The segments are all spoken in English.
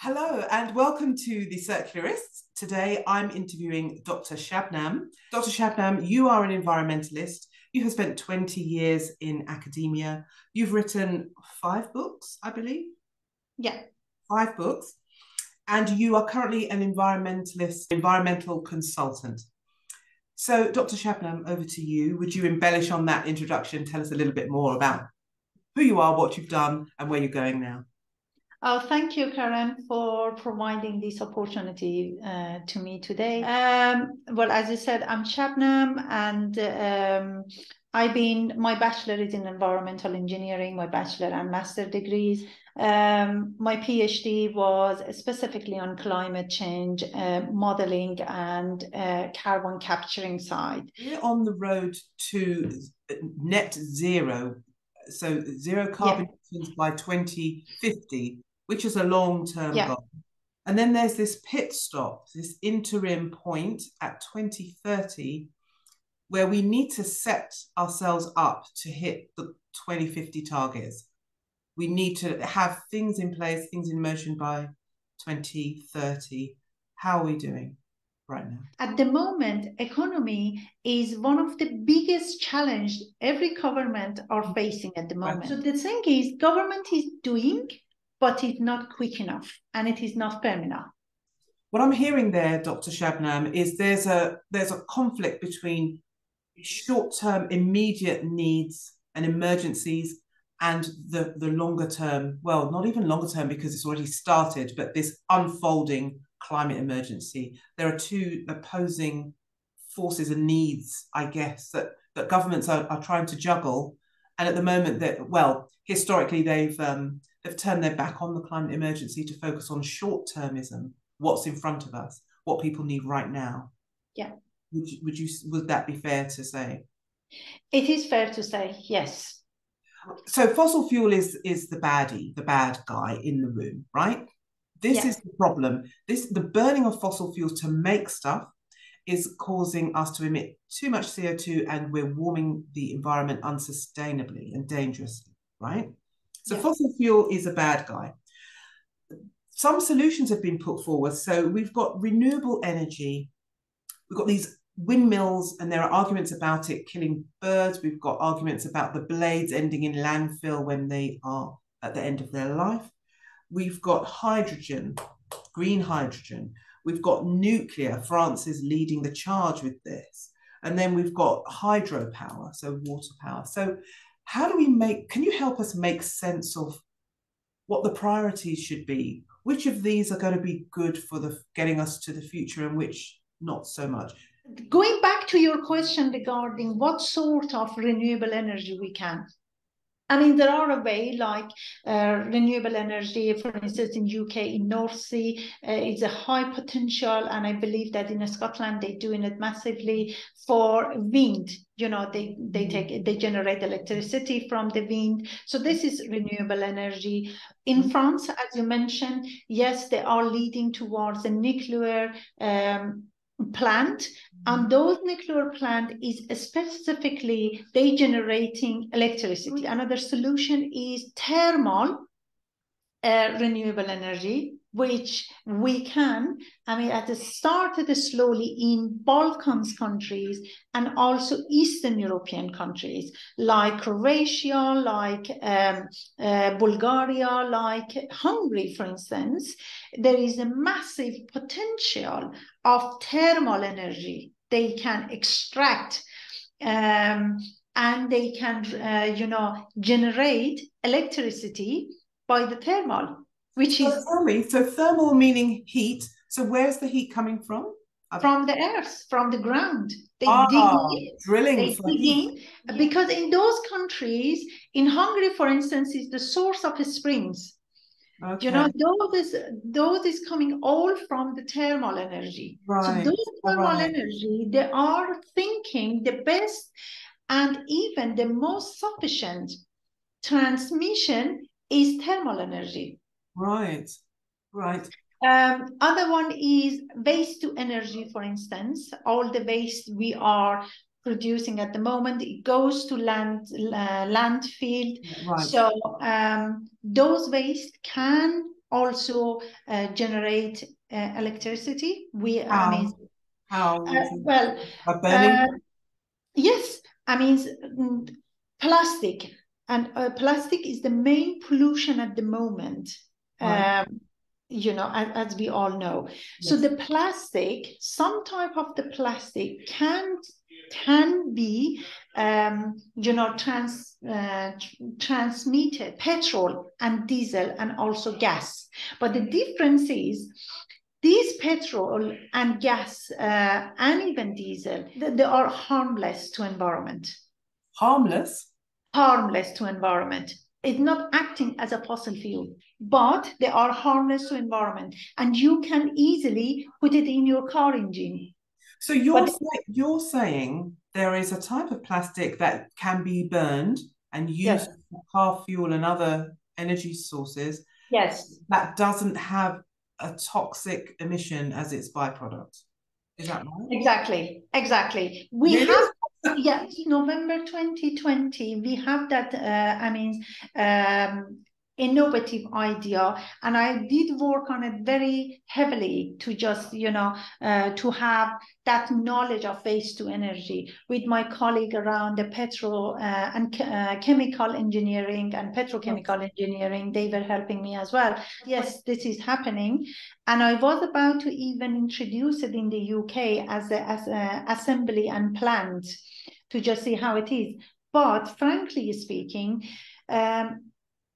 Hello and welcome to the Circularists. Today I'm interviewing Dr. Shabnam. Dr. Shabnam, you are an environmentalist. You have spent 20 years in academia. You've written five books, I believe. Yeah. Five books. And you are currently an environmentalist, environmental consultant. So, Dr. Shabnam, over to you. Would you embellish on that introduction? Tell us a little bit more about who you are, what you've done, and where you're going now. Oh, thank you, Karen, for providing this opportunity uh, to me today. Um, well, as you said, I'm Shabnam, and um, I've been, my bachelor is in environmental engineering, my bachelor and master degrees. Um, my PhD was specifically on climate change uh, modeling and uh, carbon capturing side. We're on the road to net zero, so zero carbon yeah. by 2050 which is a long term yeah. goal. And then there's this pit stop, this interim point at 2030, where we need to set ourselves up to hit the 2050 targets. We need to have things in place, things in motion by 2030. How are we doing? right now? At the moment, economy is one of the biggest challenge every government are facing at the moment. Right. So the thing is, government is doing but it's not quick enough and it is not enough. What I'm hearing there, Dr. Shabnam, is there's a there's a conflict between short-term immediate needs and emergencies and the the longer term, well, not even longer term because it's already started, but this unfolding climate emergency. There are two opposing forces and needs, I guess, that, that governments are, are trying to juggle. And at the moment that well, historically they've um, have turned their back on the climate emergency to focus on short termism, what's in front of us, what people need right now. Yeah. Would you, would you would that be fair to say? It is fair to say, yes. So fossil fuel is is the baddie, the bad guy in the room, right? This yeah. is the problem. This the burning of fossil fuels to make stuff is causing us to emit too much CO2 and we're warming the environment unsustainably and dangerously, right? So yeah. fossil fuel is a bad guy. Some solutions have been put forward. So we've got renewable energy. We've got these windmills, and there are arguments about it killing birds. We've got arguments about the blades ending in landfill when they are at the end of their life. We've got hydrogen, green hydrogen. We've got nuclear. France is leading the charge with this. And then we've got hydropower, so water power. So how do we make can you help us make sense of what the priorities should be? Which of these are going to be good for the getting us to the future and which not so much? Going back to your question regarding what sort of renewable energy we can I mean, there are a way like uh, renewable energy, for instance, in UK, in North Sea, uh, is a high potential, and I believe that in Scotland they're doing it massively for wind. You know, they they mm-hmm. take they generate electricity from the wind. So this is renewable energy. In mm-hmm. France, as you mentioned, yes, they are leading towards a nuclear um, plant and those nuclear plant is specifically they generating electricity another solution is thermal uh, renewable energy which we can, I mean, at the started slowly in Balkans countries and also Eastern European countries like Croatia, like um, uh, Bulgaria, like Hungary, for instance. There is a massive potential of thermal energy they can extract um, and they can, uh, you know, generate electricity by the thermal which is. So thermal meaning heat. So where's the heat coming from? From the earth, from the ground. They ah, dig in. Drilling they dig in because in those countries, in Hungary, for instance, is the source of springs. Okay. You know, those is those is coming all from the thermal energy. Right. So those thermal right. energy, they are thinking the best and even the most sufficient transmission is thermal energy. Right, right. Um, other one is waste to energy, for instance. All the waste we are producing at the moment, it goes to land uh, landfill. Right. So um, those waste can also uh, generate uh, electricity. We, How? I mean, How? uh, well, uh, yes, I mean, mm, plastic. And uh, plastic is the main pollution at the moment. Right. Um, you know, as, as we all know. So the plastic, some type of the plastic can can be, um, you know, trans uh, tr- transmitted petrol and diesel and also gas. But the difference is these petrol and gas uh, and even diesel, th- they are harmless to environment Harmless? harmless to environment. It's not acting as a fossil fuel, but they are harmless to environment, and you can easily put it in your car engine. So you're But- you're saying there is a type of plastic that can be burned and used Yes. for car fuel and other energy sources Yes, that doesn't have a toxic emission as its byproduct. Is that right? exactly, exactly. We Really? have yes, November 2020, we have that, uh, I mean, um, innovative idea. And I did work on it very heavily to just, you know, uh, to have that knowledge of waste to energy with my colleague around the petrol uh, and uh, chemical engineering and petrochemical engineering. They were helping me as well. Yes, this is happening. And I was about to even introduce it in the UK as a, as a assembly and plant to just see how it is. But frankly speaking, um,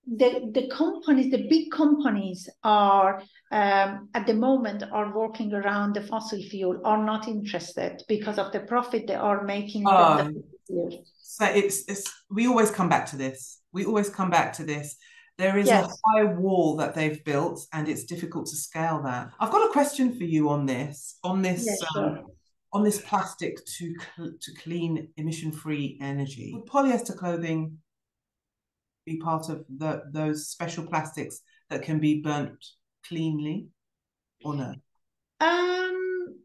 the the companies, the big companies, are um, at the moment are working around the fossil fuel, are not interested because of the profit they are making. from the fossil fuel. So it's it's we always come back to this. We always come back to this. There is Yes. a high wall that they've built, and it's difficult to scale that. I've got a question for you on this, on this, Yeah, um, sure. on this plastic to cl- to clean emission-free energy. Would polyester clothing be part of the those special plastics that can be burnt cleanly, or no? Um,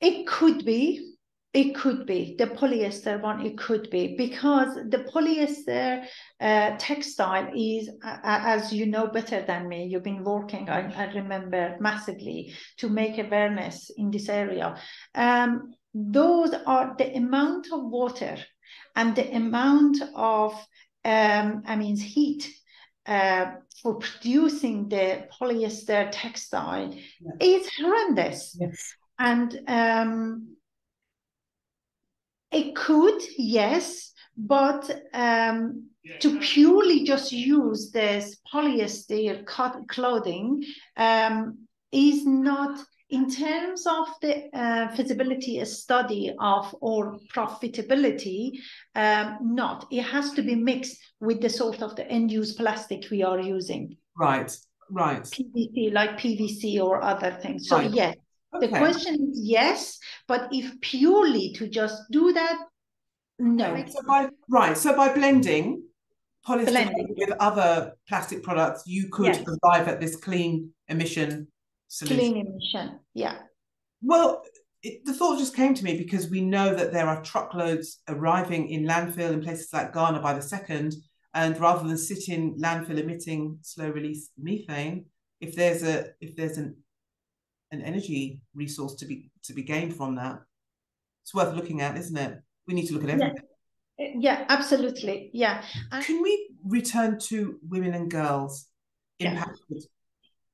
it could be. It could be the polyester one. It could be because the polyester uh, textile is, uh, as you know better than me. You've been working. I, I remember massively to make awareness in this area. Um, those are the amount of water and the amount of, um, I mean, heat uh, for producing the polyester textile is horrendous. Yes. And um, it could, yes, but um, to purely just use this polyester clothing um, is not, in terms of the uh, feasibility study of or profitability, um, not. It has to be mixed with the sort of the end-use plastic we are using, Right. Right. PVC, like PVC or other things. So Right. yes, the question is yes, but if purely to just do that, no. So by right, so by blending polyester Blending. with other plastic products, you could Yes. arrive at this clean emission solution. Clean emission, yeah. Well, it, the thought just came to me because we know that there are truckloads arriving in landfill in places like Ghana by the second, and rather than sit in landfill emitting slow release methane, if there's a if there's an an energy resource to be to be gained from that, it's worth looking at, isn't it? We need to look at Yeah. everything. Eh, yeah, absolutely. Yeah. And Can we return to women and girls Yeah.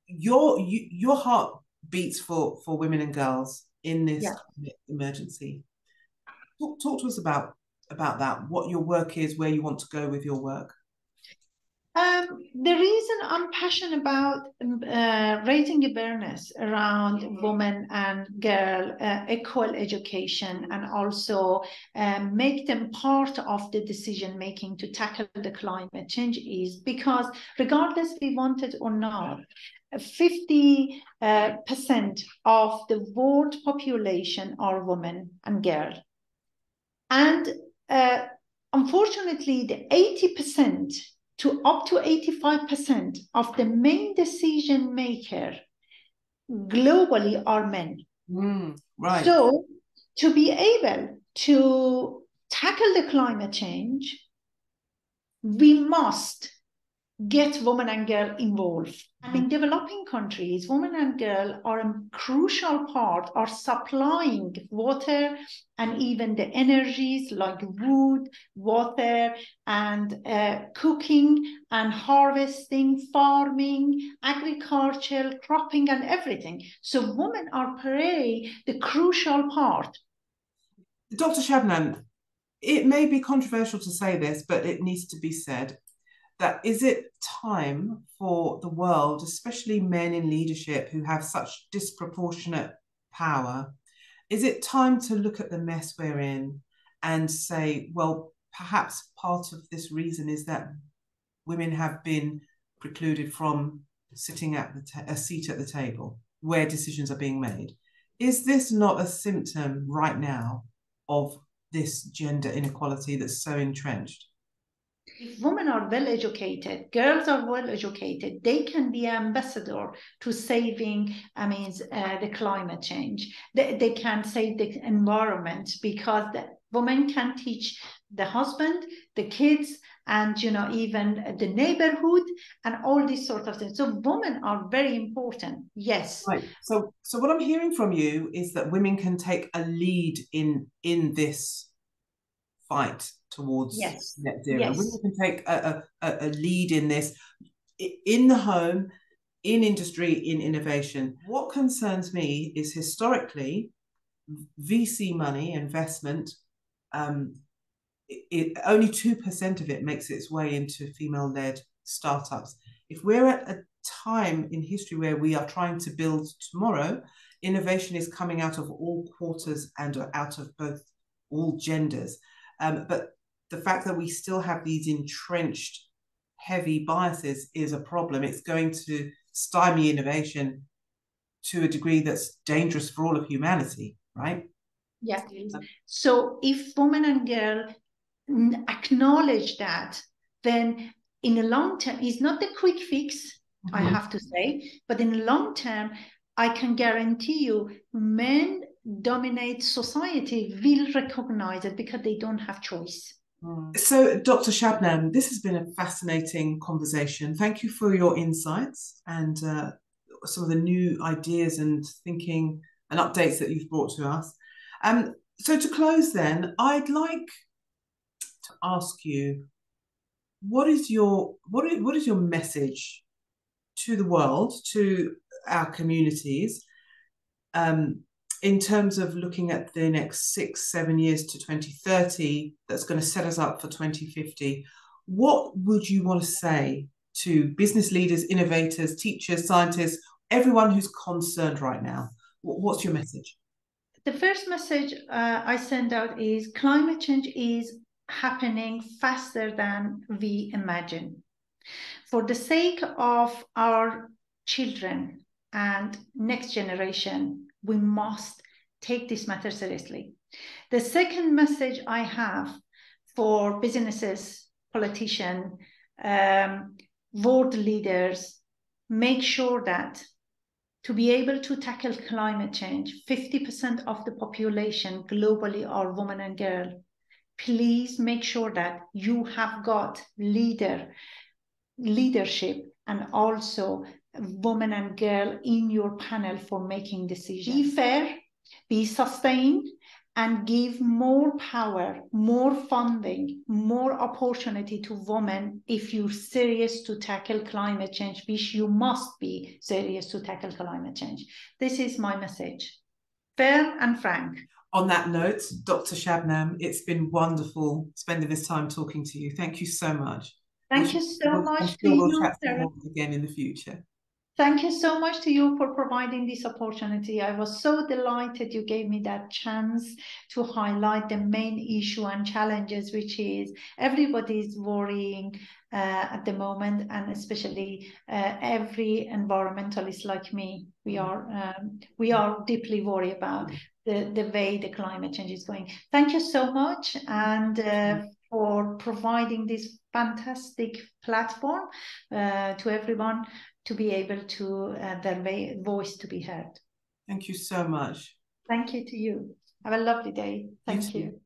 Your you, your heart beats for for women and girls in this Yeah. emergency. Talk, talk to us about about that. What your work is, where you want to go with your work. Um, the reason I'm passionate about um, uh, raising awareness around women and girl uh, equal education and also um, make them part of the decision making to tackle the climate change is because regardless we want it or not, 50 uh, percent of the world population are women and girl. And uh, unfortunately, the 80% to up to 85% of the main decision maker globally are men. Mm, right. So to be able to tackle the climate change, we must get women and girl involved. And in developing countries, women and girl are a crucial part, are supplying water and even the energies like wood, water, and uh, cooking and harvesting, farming, agriculture, cropping, and everything. So women are play the crucial part. Dr. Shabnam, it may be controversial to say this, but it needs to be said that is it time for the world, especially men in leadership who have such disproportionate power, is it time to look at the mess we're in and say, well, perhaps part of this reason is that women have been precluded from sitting at the a seat at the table where decisions are being made. Is this not a symptom right now of this gender inequality that's so entrenched? If women are well educated, girls are well educated, they can be ambassador to saving, I mean, uh, the climate change. They, they can save the environment because the women can teach the husband, the kids, and you know even the neighborhood and all these sort of things. So women are very important. Yes. Right. So so what I'm hearing from you is that women can take a lead in in this fight towards yes. net zero. Yes. Women can take a, a, a lead in this in the home, in industry, in innovation. What concerns me is historically, VC money investment, um, it, it, only 2% of it makes its way into female led startups. If we're at a time in history where we are trying to build tomorrow, innovation is coming out of all quarters and out of both all genders. Um, but the fact that we still have these entrenched heavy biases is a problem. It's going to stymie innovation to a degree that's dangerous for all of humanity, right? Yeah. So if women and girls acknowledge that, then in the long term, it's not the quick fix, mm-hmm. I have to say, but in the long term, I can guarantee you men dominate society will recognize it because they don't have choice. Hmm. So, Dr. Shabnam, this has been a fascinating conversation. Thank you for your insights and uh, some of the new ideas and thinking and updates that you've brought to us. Um, so, to close, then, I'd like to ask you, what is your what is, what is your message to the world, to our communities, um, in terms of looking at the next six, seven years to 2030, that's going to set us up for 2050, what would you want to say to business leaders, innovators, teachers, scientists, everyone who's concerned right now? What's your message? The first message uh, I send out is climate change is happening faster than we imagine. For the sake of our children and next generation, we must take this matter seriously. The second message I have for businesses, politicians, um, world leaders, make sure that to be able to tackle climate change, 50% of the population globally are women and girls. Please make sure that you have got leader, leadership, and also woman and girl in your panel for making decisions. Be fair, be sustained, and give more power, more funding, more opportunity to women if you're serious to tackle climate change, which you must be serious to tackle climate change. This is my message. Fair and frank. On that note, Dr. Shabnam, it's been wonderful spending this time talking to you. Thank you so much. Thank you so much. I'm sure we'll chat again in the future. Thank you so much to you for providing this opportunity. I was so delighted you gave me that chance to highlight the main issue and challenges, which is everybody's worrying uh, at the moment, and especially uh, every environmentalist like me. We mm. are um, we are deeply worried about the, the way the climate change is going. Thank you so much, and uh, for providing this fantastic platform uh, to everyone to be able to uh, their voice to be heard. Thank you so much. Thank you to you. Have a lovely day. Thank you. you.